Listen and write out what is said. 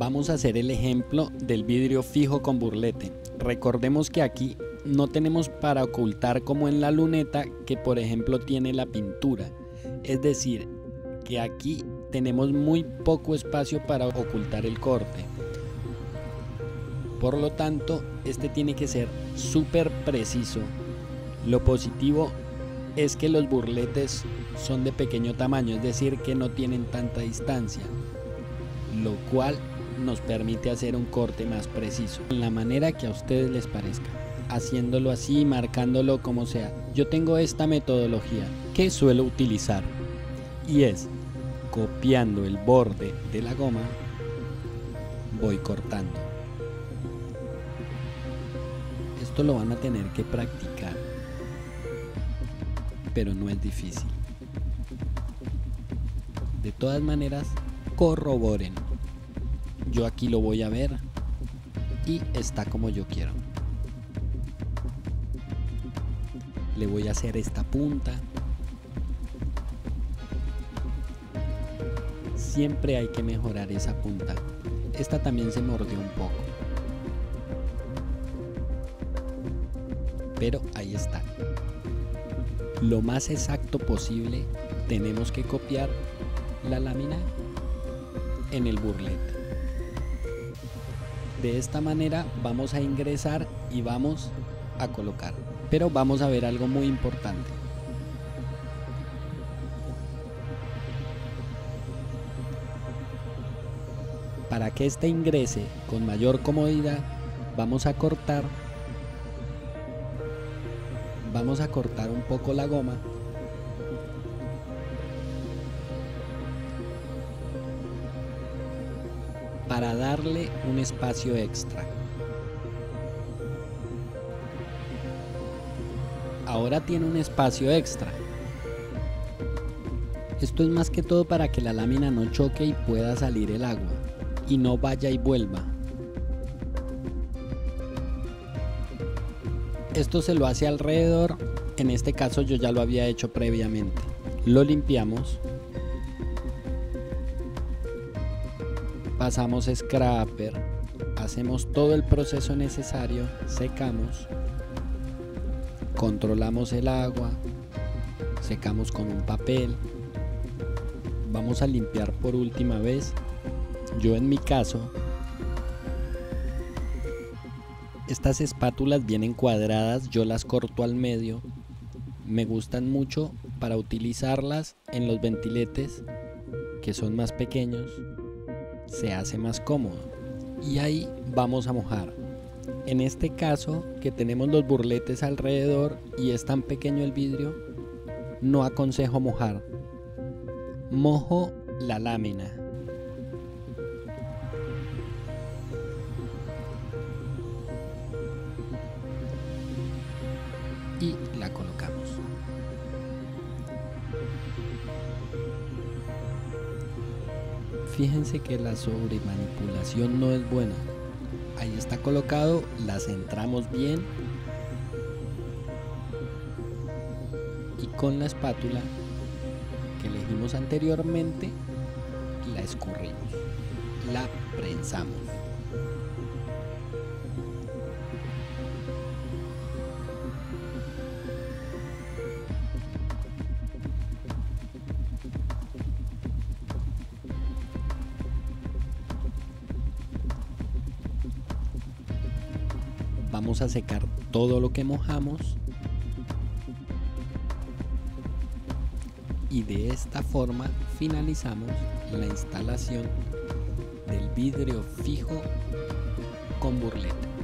Vamos a hacer el ejemplo del vidrio fijo con burlete. Recordemos que aquí no tenemos para ocultar como en la luneta que por ejemplo tiene la pintura. Es decir, que aquí tenemos muy poco espacio para ocultar el corte. Por lo tanto, este tiene que ser súper preciso. Lo positivo es que los burletes son de pequeño tamaño, es decir, que no tienen tanta distancia, lo cual nos permite hacer un corte más preciso, en la manera que a ustedes les parezca, haciéndolo así, marcándolo como sea. Yo tengo esta metodología que suelo utilizar y es copiando el borde de la goma, voy cortando. Esto lo van a tener que practicar, pero no es difícil. De todas maneras, corroboren. Yo aquí lo voy a ver y está como yo quiero. Le voy a hacer esta punta. Siempre hay que mejorar esa punta. Esta también se mordió un poco. Pero ahí está. Lo más exacto posible tenemos que copiar la lámina en el burlete. De esta manera vamos a ingresar y vamos a colocar. Pero vamos a ver algo muy importante. Para que este ingrese con mayor comodidad, vamos a cortar vamos a cortar un poco la goma para darle un espacio extra. Ahora tiene un espacio extra. Esto es más que todo para que la lámina no choque y pueda salir el agua y no vaya y vuelva. Esto se lo hace alrededor, en este caso yo ya lo había hecho previamente. Lo limpiamos pasamos scraper, hacemos todo el proceso necesario, secamos, controlamos el agua, secamos con un papel, vamos a limpiar por última vez. Yo en mi caso, estas espátulas vienen cuadradas, yo las corto al medio, me gustan mucho para utilizarlas en los ventiletes que son más pequeños se hace más cómodo. Y ahí vamos a mojar. En este caso, que tenemos los burletes alrededor y es tan pequeño el vidrio, no aconsejo mojar. Mojo la lámina. Y la colocamos. Fíjense que la sobremanipulación no es buena. Ahí está colocado, la centramos bien y con la espátula que elegimos anteriormente la escurrimos, la prensamos. Vamos a secar todo lo que mojamos. Y de esta forma finalizamos la instalación del vidrio fijo con burlete